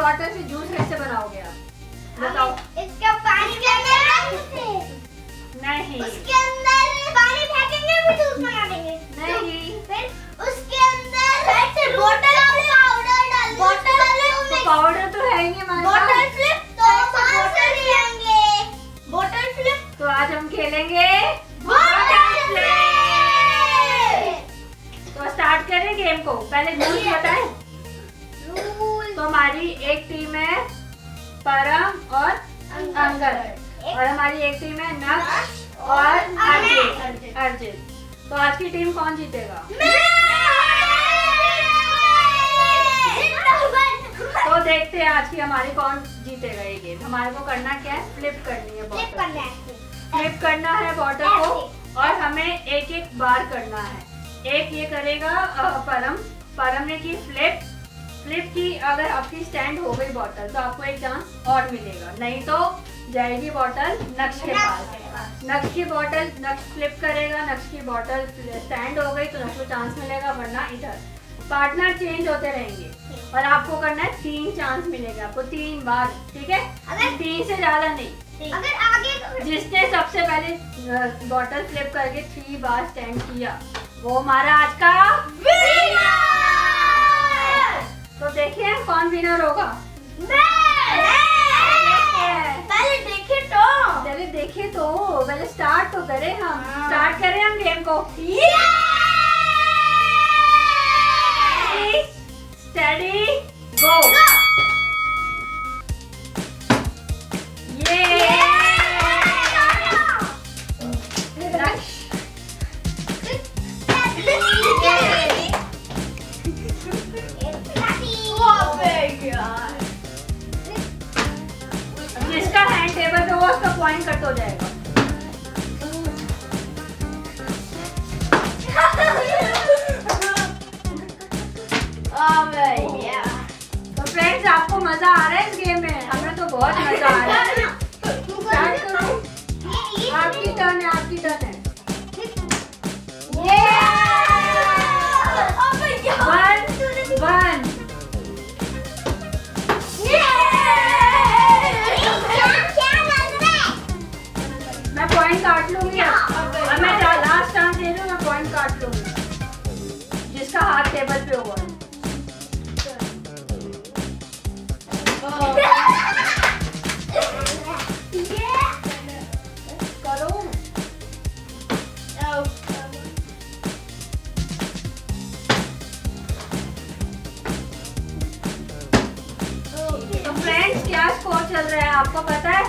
Water से juice कैसे बनाओगे आप? बताओ। इसका पानी अंदर नहीं। उसके अंदर पानी फेंकेंगे जूस बना देंगे। फिर पाउडर तो तो, तो आज हम खेलेंगे तो स्टार्ट करें गेम को। पहले जूस बताएँ। तो हमारी एक टीम है परम और अंगद। और हमारी एक टीम है नक्श और अर्जित अर्जित तो आज की टीम कौन जीतेगा? तो देखते हैं आज की हमारी कौन जीतेगा ये गेम हमारे को करना क्या है? फ्लिप करनी है बॉटल फ्लिप करना है बॉटल को और हमें एक एक बार करना है। एक ये करेगा परम। परम ने की फ्लिप फ्लिप की अगर आपकी स्टैंड हो गई बॉटल तो आपको एक चांस और मिलेगा। नहीं तो जाएगी बॉटल नक्श के पास। नक्श की बॉटल नक्श फ्लिप करेगा नक्श की बॉटल स्टैंड हो गई तो नक्श को चांस मिलेगा वरना इधर। पार्टनर चेंज होते रहेंगे। और आपको करना है तीन चांस मिलेगा आपको तीन बार ठीक है? अगर- तीन से ज़्यादा नहीं। अगर आगे जिसने सबसे पहले बॉटल फ्लिप करके थ्री बार स्टैंड किया वो हमारा आज का तो देखिए कौन विनर होगा। पहले देखे तो। पहले देखे तो पहले स्टार्ट तो करें हम। हाँ। स्टार्ट करें हम गेम को। स्टडी गो पे होगा कट हो जाएगा। टेबल पे होगा तो फ्रेंड्स क्या स्कोर चल रहा है आपको पता है?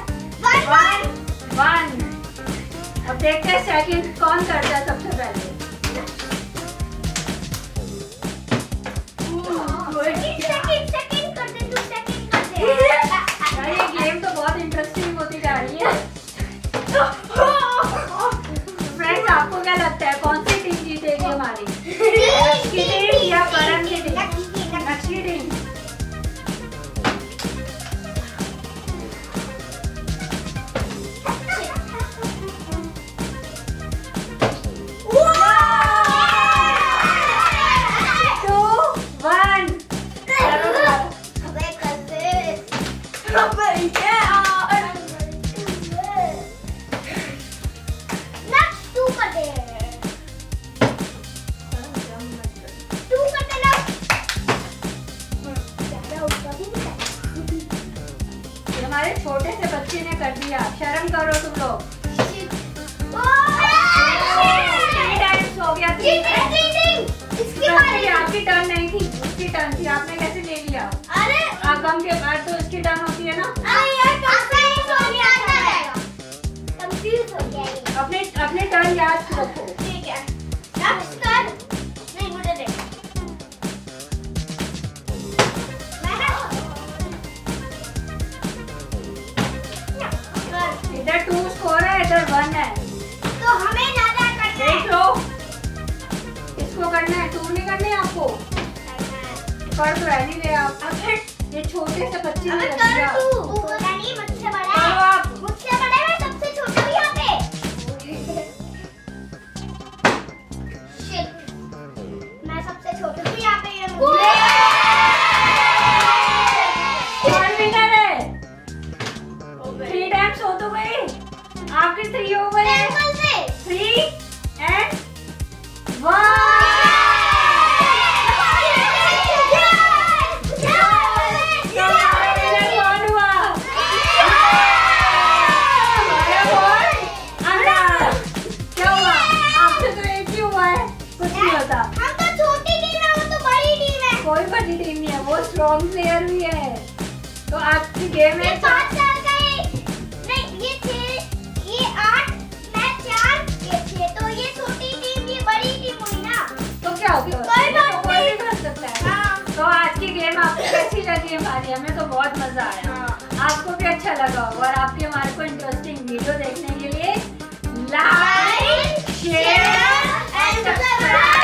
वन वन अब देखते हैं सेकंड कौन करता है सबसे पहले। यार कर दिया शर्म करो तुम लोग। हो गया आपकी टर्न नहीं थी उसकी टर्न थी। आपने कैसे ले लिया? अरे! आगम के बाद तो उसकी टर्न होती है ना? कंफ्यूज हो अपने अपने टर्न याद रखो। है। है तो हमें ज़्यादा करना देख। लो इसको करना है तू नहीं करने है आपको। कर तो रह नहीं रहे आप। ये छोटे से बच्चे ने तू। कर After three over है Three and one. कोई बड़ी टीम नहीं है वो स्ट्रॉन्ग प्लेयर भी है तो आपकी गेम है गेम आ हमें तो बहुत मज़ा आया हाँ। आपको भी अच्छा लगा होगा और आपके हमारे को इंटरेस्टिंग वीडियो देखने के लिए लाइक शेयर एंड सब्सक्राइब